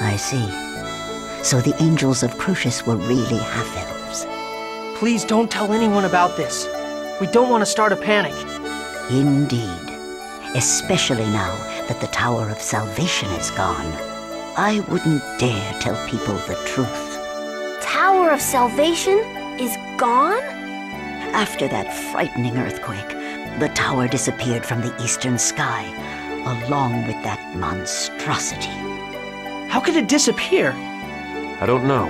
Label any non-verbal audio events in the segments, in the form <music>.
I see. So the angels of Cruxis were really half-elves. Please don't tell anyone about this. We don't want to start a panic. Indeed. Especially now that the Tower of Salvation is gone. I wouldn't dare tell people the truth. Tower of Salvation is gone? After that frightening earthquake, the tower disappeared from the eastern sky, along with that monstrosity. How could it disappear? I don't know.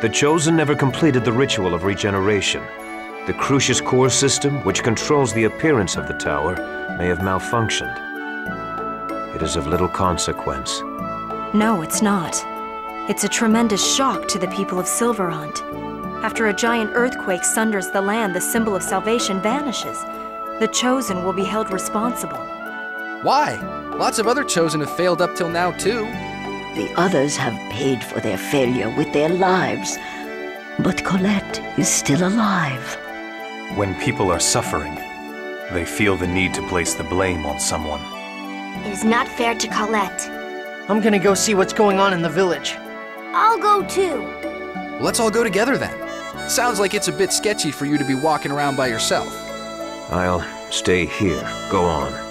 The Chosen never completed the ritual of regeneration. The Cruxis core system, which controls the appearance of the tower, may have malfunctioned. It is of little consequence. No, it's not. It's a tremendous shock to the people of Sylvarant. After a giant earthquake sunders the land, the symbol of salvation vanishes. The Chosen will be held responsible. Why? Lots of other Chosen have failed up till now, too. The others have paid for their failure with their lives. But Colette is still alive. When people are suffering, they feel the need to place the blame on someone. It is not fair to Colette. I'm gonna go see what's going on in the village. I'll go too. Let's all go together then. Sounds like it's a bit sketchy for you to be walking around by yourself. I'll stay here. Go on.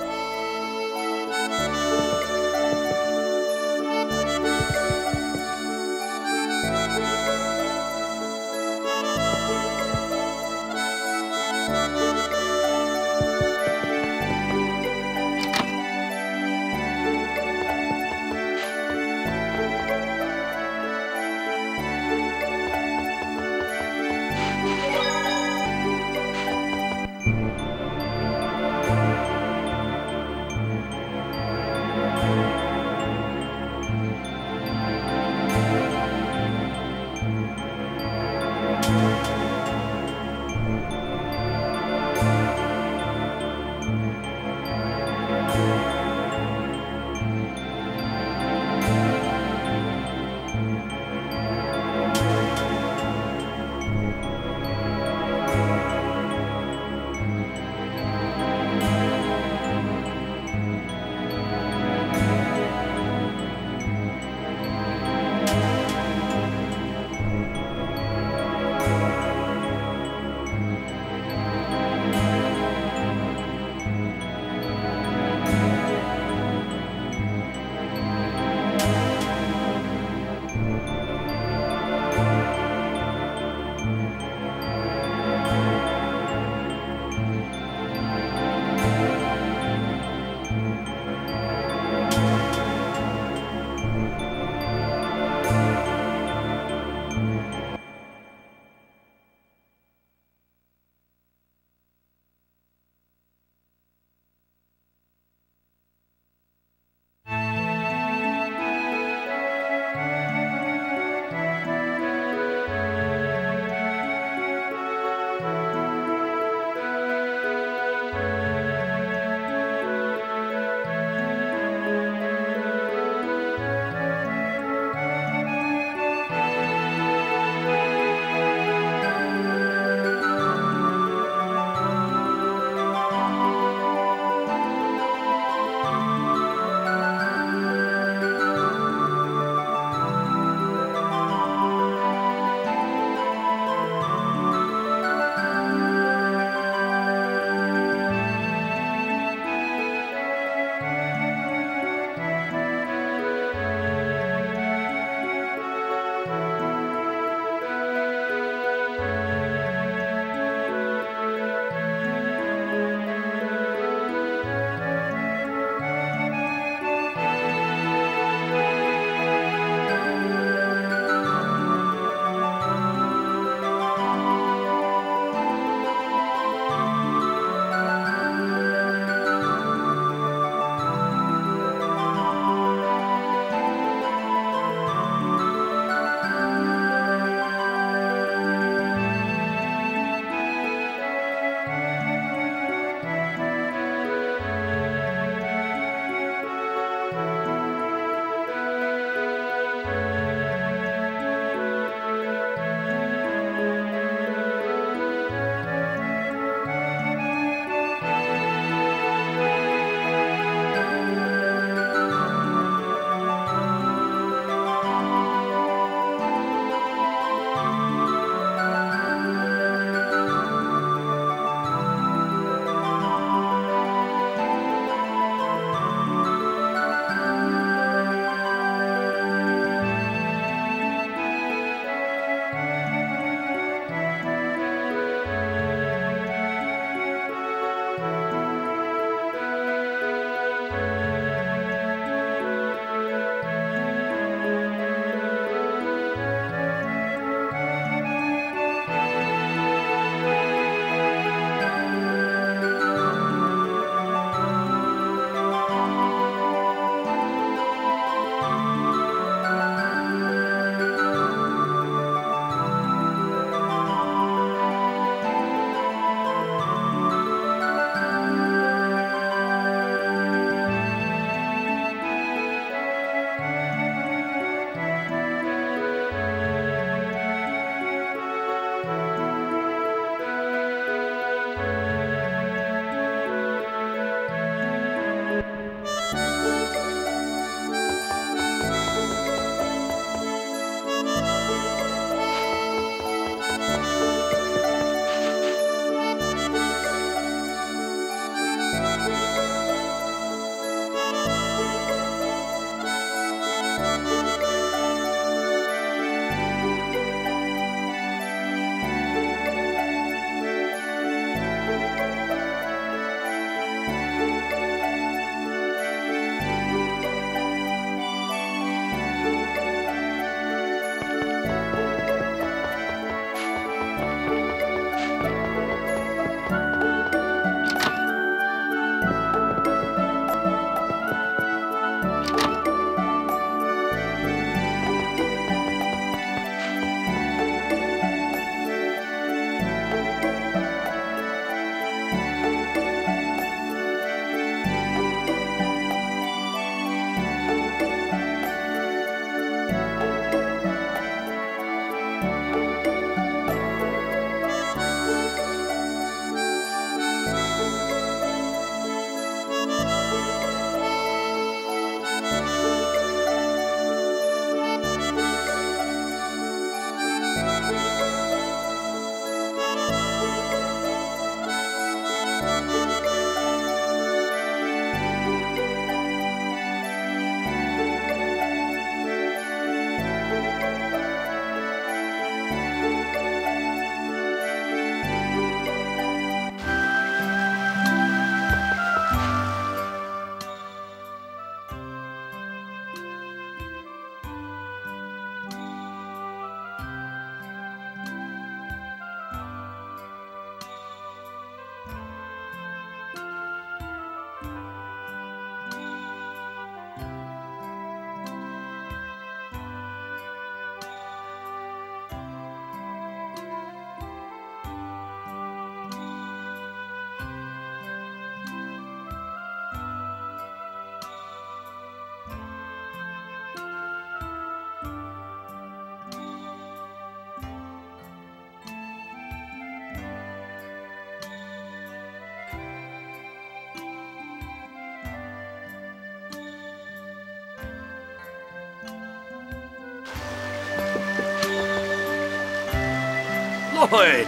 Lloyd!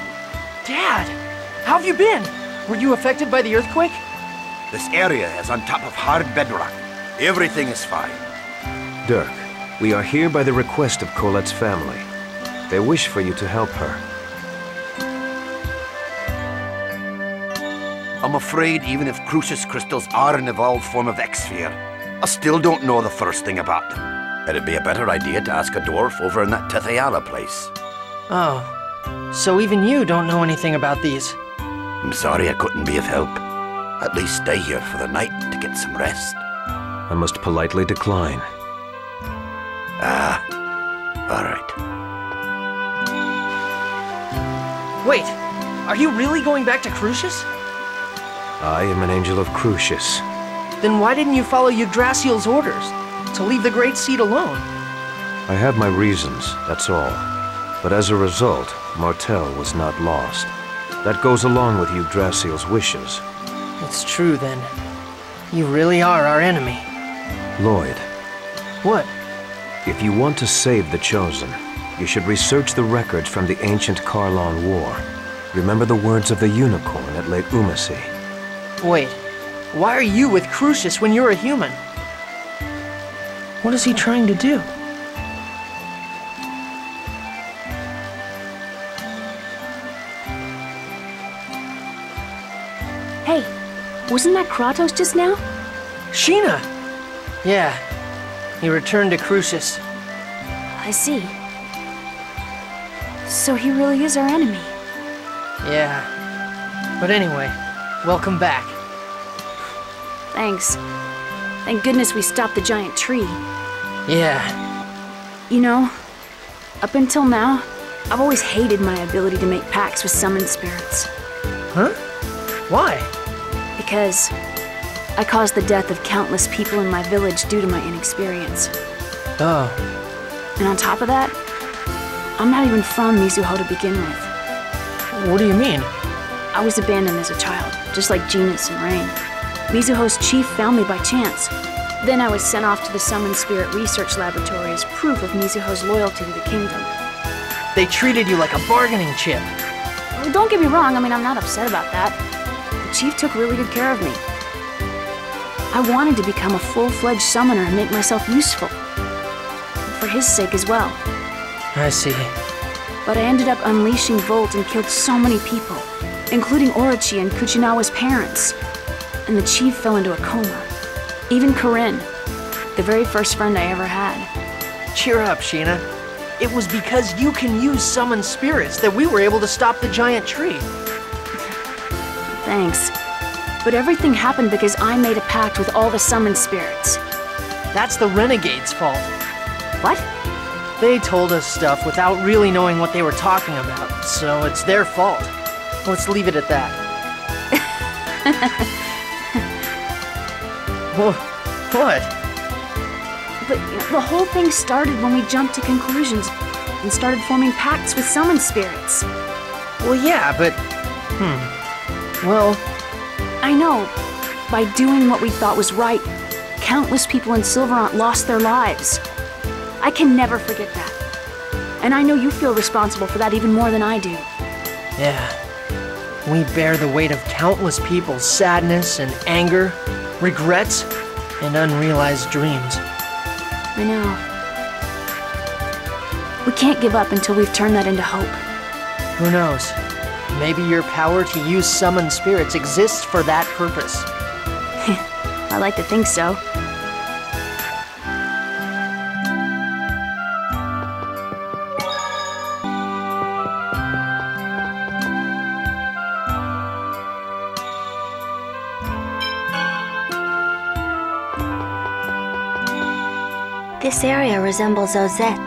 Dad, how have you been? Were you affected by the earthquake? This area is on top of hard bedrock. Everything is fine. Dirk, we are here by the request of Colette's family. They wish for you to help her. I'm afraid even if Cruxis crystals are an evolved form of Exsphere, I still don't know the first thing about them. It'd be a better idea to ask a dwarf over in that Tethe'alla place. Oh, so even you don't know anything about these? I'm sorry I couldn't be of help. At least stay here for the night to get some rest. I must politely decline. Ah, all right. Wait, are you really going back to Cruxis? I am an angel of Cruxis. Then why didn't you follow Yggdrasil's orders? To leave the Great Seed alone? I have my reasons, that's all. But as a result, Martel was not lost. That goes along with Yggdrasil's wishes. It's true then. You really are our enemy. Lloyd, What? if you want to save the Chosen, you should research the records from the ancient Kharlan War. Remember the words of the unicorn at Lake Umacy. Wait, why are you with Cruxis when you're a human? What is he trying to do? Hey, wasn't that Kratos just now? Sheena! Yeah, he returned to Cruxis. I see. So he really is our enemy. Yeah. But anyway, welcome back. Thanks. Thank goodness we stopped the giant tree. Yeah, You know, up until now, I've always hated my ability to make pacts with summoned spirits. huh? Why? Because I caused the death of countless people in my village due to my inexperience. Oh, And on top of that, I'm not even from Mizuho to begin with. what do you mean? I was abandoned as a child, just like Genis and Raine. Mizuho's chief found me by chance. Then I was sent off to the Summon Spirit Research Laboratory as proof of Mizuho's loyalty to the kingdom. They treated you like a bargaining chip. Well, don't get me wrong, I mean, I'm not upset about that. The chief took really good care of me. I wanted to become a full fledged summoner and make myself useful. For his sake as well. I see. But I ended up unleashing Volt and killed so many people, including Orochi and Kuchinawa's parents. And the chief fell into a coma. Even Corrine, the very first friend I ever had. Cheer up, Sheena. It was because you can use summoned spirits that we were able to stop the giant tree. Thanks. But everything happened because I made a pact with all the summoned spirits. That's the Renegade's fault. What? They told us stuff without really knowing what they were talking about, so it's their fault. Let's leave it at that. <laughs> Wha- what? But the whole thing started when we jumped to conclusions and started forming pacts with summoned spirits. Well, yeah, but. Hmm. Well, I know. By doing what we thought was right, countless people in Sylvarant lost their lives. I can never forget that. And I know you feel responsible for that even more than I do. yeah. We bear the weight of countless people's sadness and anger, regrets, and unrealized dreams. I know. We can't give up until we've turned that into hope. Who knows? Maybe your power to use summoned spirits exists for that purpose. <laughs> I like to think so. This area resembles Ozette.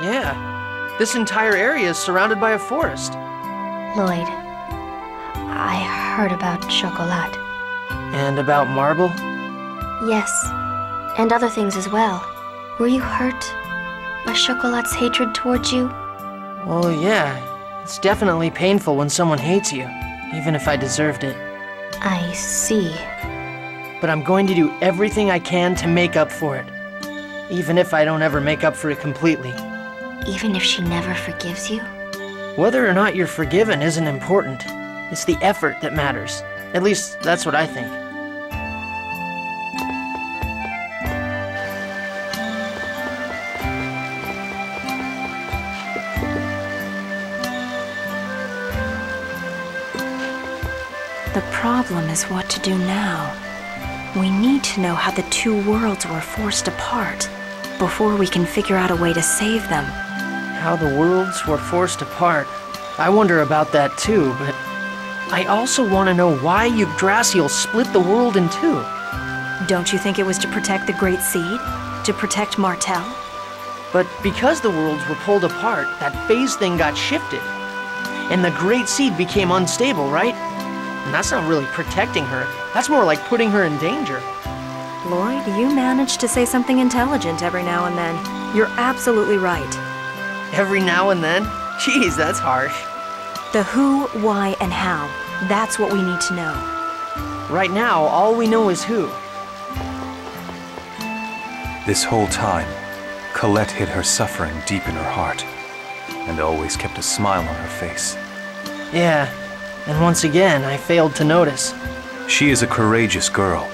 Yeah. This entire area is surrounded by a forest. Lloyd, I heard about Chocolat. And about Marble? Yes, and other things as well. Were you hurt by Chocolat's hatred towards you? Well, yeah. It's definitely painful when someone hates you, even if I deserved it. I see. But I'm going to do everything I can to make up for it. Even if I don't ever make up for it completely. Even if she never forgives you? Whether or not you're forgiven isn't important. It's the effort that matters. At least, that's what I think. The problem is what to do now. We need to know how the two worlds were forced apart before we can figure out a way to save them. How the worlds were forced apart. I wonder about that too, but I also want to know why Yggdrasil split the world in two. Don't you think it was to protect the Great Seed? To protect Martel? But because the worlds were pulled apart, that phase thing got shifted. And the Great Seed became unstable, right? And that's not really protecting her. That's more like putting her in danger. Lloyd, you manage to say something intelligent every now and then. You're absolutely right. Every now and then? Geez, that's harsh. The who, why, and how. That's what we need to know. Right now, all we know is who. This whole time, Colette hid her suffering deep in her heart, and always kept a smile on her face. Yeah, and once again, I failed to notice. She is a courageous girl.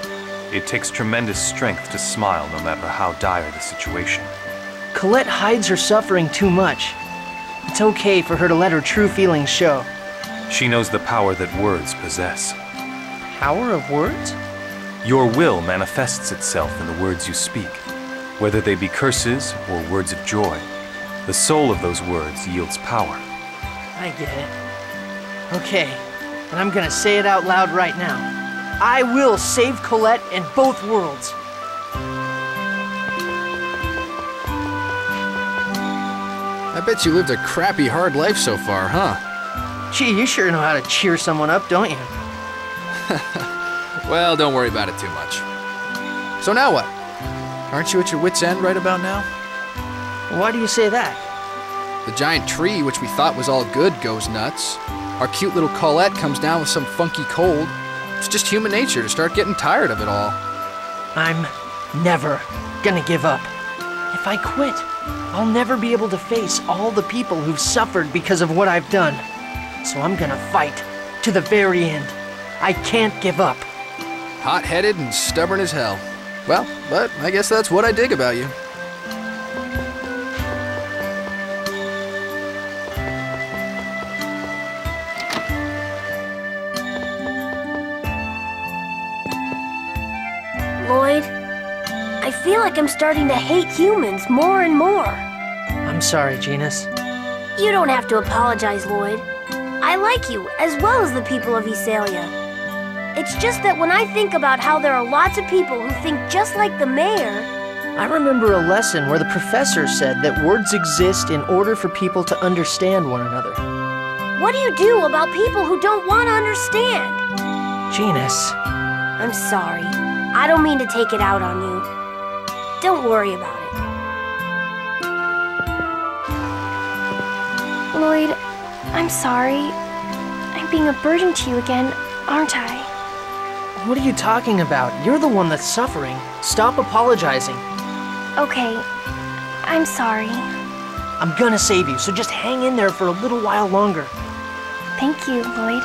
It takes tremendous strength to smile no matter how dire the situation. Colette hides her suffering too much. It's okay for her to let her true feelings show. She knows the power that words possess. Power of words? Your will manifests itself in the words you speak, whether they be curses or words of joy. The soul of those words yields power. I get it. Okay, and I'm gonna say it out loud right now. I will save Colette and both worlds. Bet you lived a crappy hard life so far, huh? Gee, you sure know how to cheer someone up, don't you? <laughs> Well, don't worry about it too much. So now what? Aren't you at your wits' end right about now? Why do you say that? The giant tree, which we thought was all good, goes nuts. Our cute little Colette comes down with some funky cold. It's just human nature to start getting tired of it all. I'm never gonna give up. If I quit, I'll never be able to face all the people who've suffered because of what I've done. So I'm gonna fight to the very end. I can't give up. Hot headed and stubborn as hell. Well, but I guess that's what I dig about you. Lloyd, I feel like I'm starting to hate humans more and more. I'm sorry, Genis. You don't have to apologize, Lloyd. I like you, as well as the people of Iselia. It's just that when I think about how there are lots of people who think just like the mayor, I remember a lesson where the professor said that words exist in order for people to understand one another. what do you do about people who don't want to understand? Genis, I'm sorry. I don't mean to take it out on you. Don't worry about it. Lloyd, I'm sorry. I'm being a burden to you again, aren't I? what are you talking about? You're the one that's suffering. Stop apologizing. Okay, I'm sorry. I'm gonna save you, so just hang in there for a little while longer. Thank you, Lloyd.